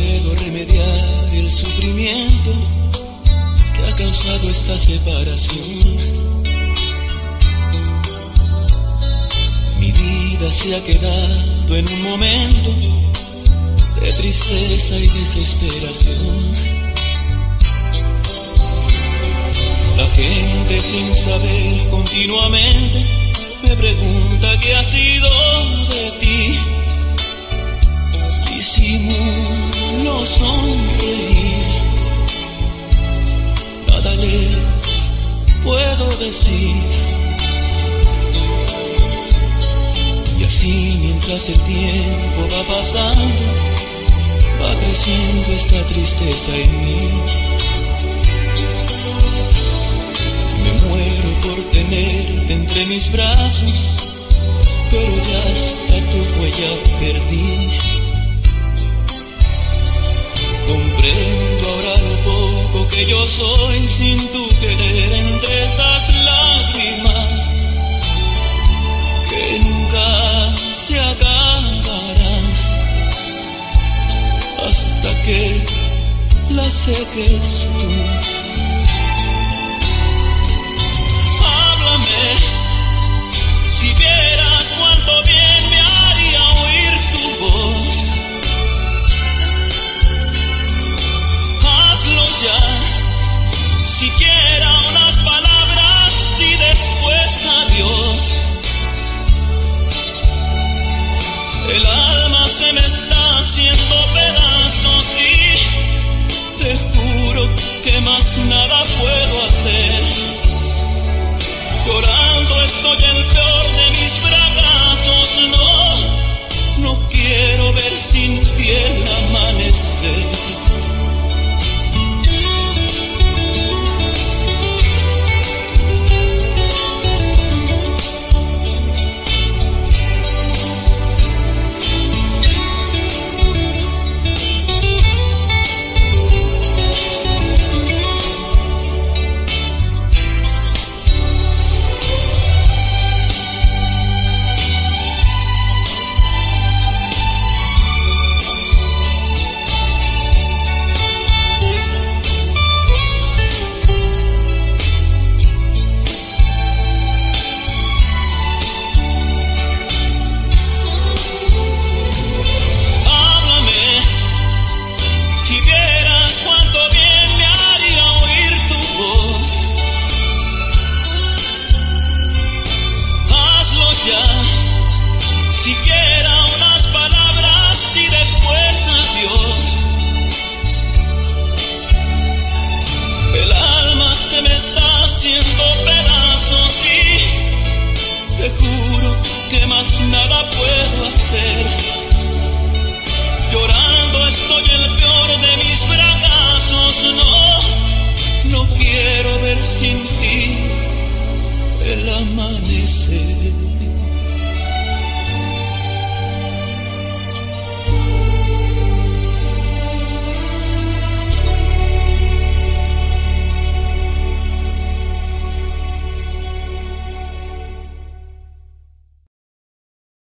puedo remediar el sufrimiento que ha causado esta separación. Mi vida se ha quedado en un momento de tristeza y desesperación. La gente sin saber continuamente me pregunta qué ha sido de decir. Y así mientras el tiempo va pasando, va creciendo esta tristeza en mí. Me muero por tenerte entre mis brazos, pero ya hasta tu huella perdí. Yo soy sin tu querer entre estas lágrimas que nunca se acabarán hasta que la seques tú. Más nada puedo no, no quiero ver sin